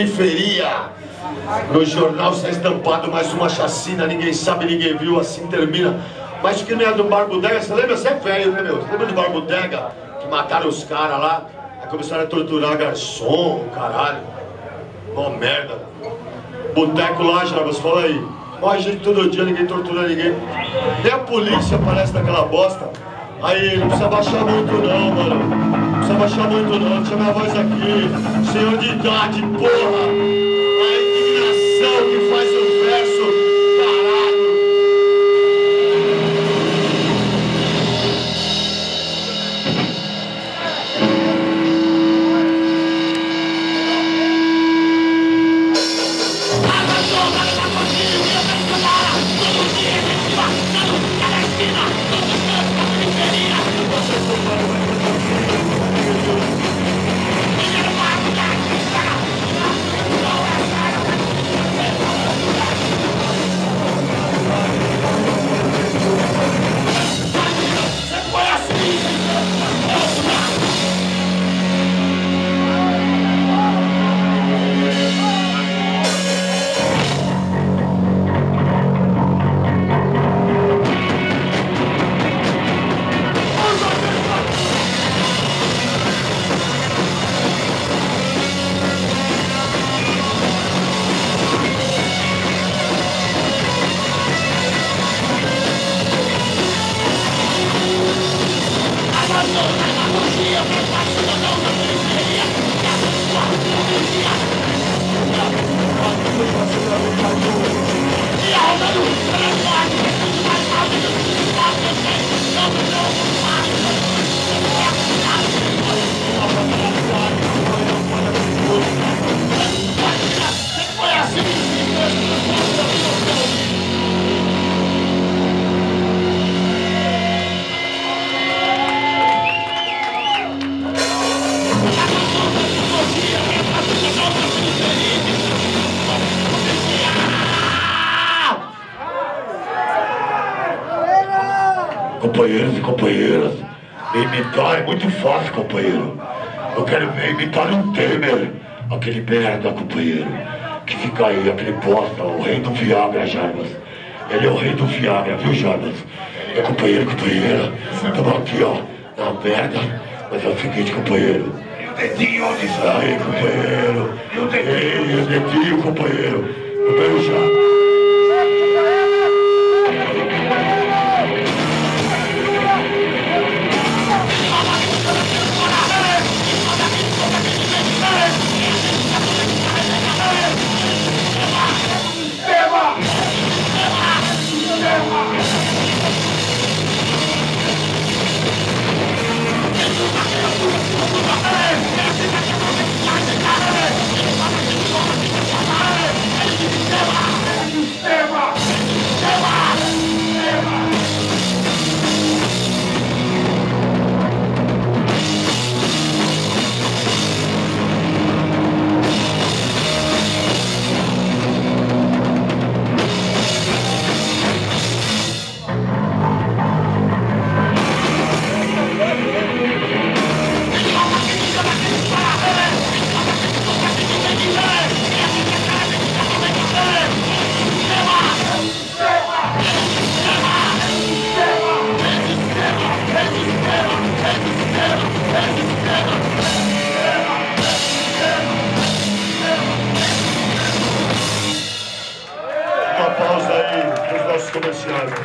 periferia. No jornal está estampado mais uma chacina, ninguém sabe, ninguém viu, assim termina. Mas que não é do Barbudega, você lembra? Você é velho, né, meu? Você lembra do Barbudega? Que mataram os caras lá, aí começaram a torturar garçom, caralho. Mó merda. Boteco lá, Jarbas, fala aí. Morre gente todo dia, ninguém tortura ninguém. Nem a polícia aparece naquela bosta. Aí, não precisa baixar muito não, mano. Não precisa baixar muito não. Deixa minha voz aqui. Senhor de idade, porra. Yeah, Companheiros e companheiras, imitar é muito fácil, companheiro. Eu quero ver imitar um Temer, aquele merda, companheiro, que fica aí, aquele bosta, o rei do Viagra, Jarbas. Ele é o rei do Viagra, viu, Jarbas? É companheiro, companheira. Estamos aqui, ó, na merda, mas é o seguinte, companheiro. E o dedinho onde está? Aí, companheiro. E o dedinho? Ei, o dedinho. Companheiro aplauso aí para os nossos comerciantes.